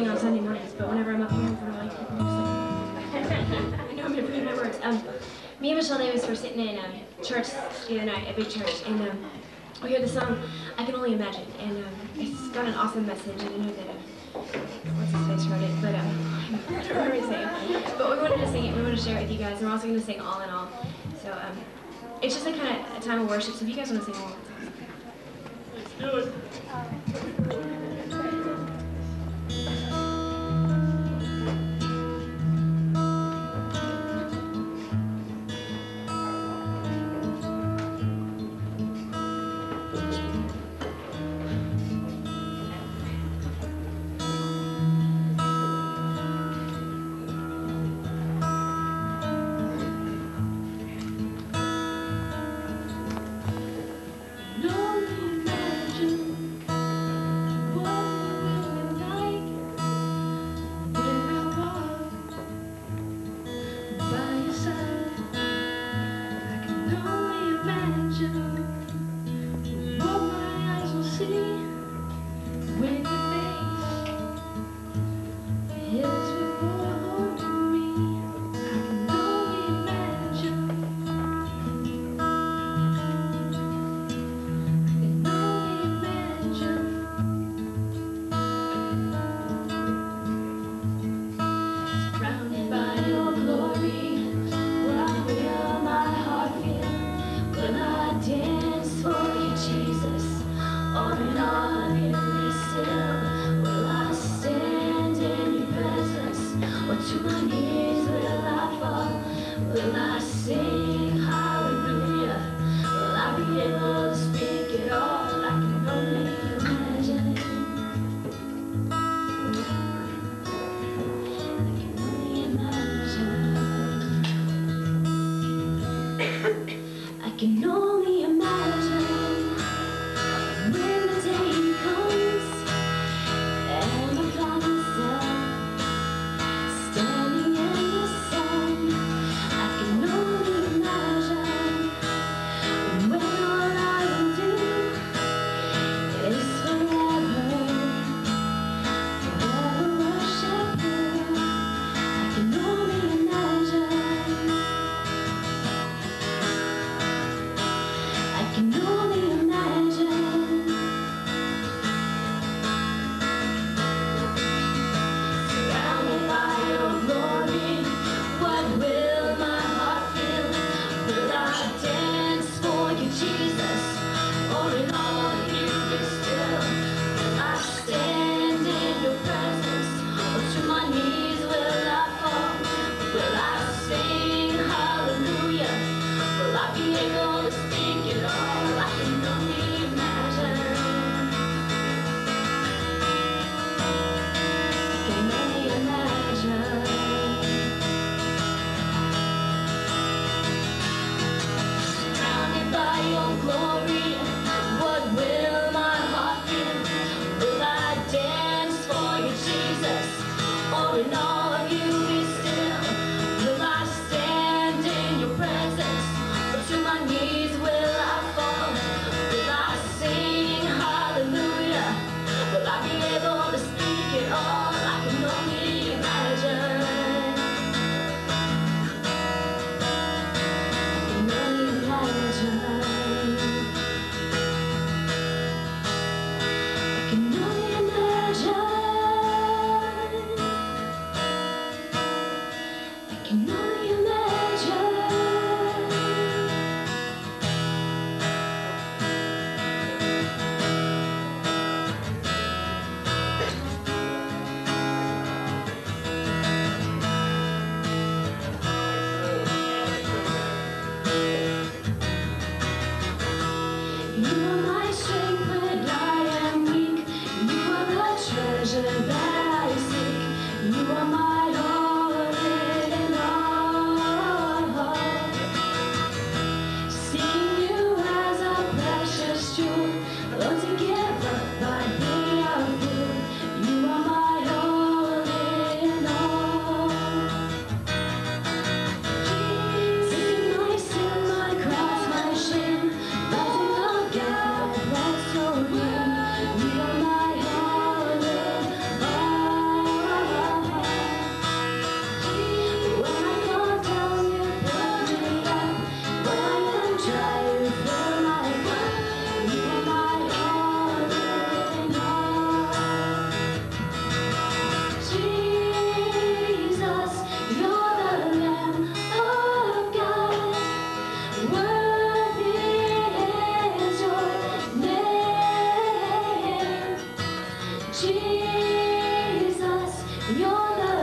words, but whenever I'm up here in front of just like, I know I'm gonna forget my words. Um, me and Michelle Davis were sitting in um, church the other night, a big church, and um, we heard the song "I Can Only Imagine," and um, it's got an awesome message. And I know that uh, what's his face wrote it, but um, I don't remember his name. But we wanted to sing it. We wanted to share it with you guys, and we're also going to sing "All in All." So um, it's just a kind of a time of worship. So if you guys want to sing along, Let's do it. no You know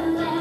love.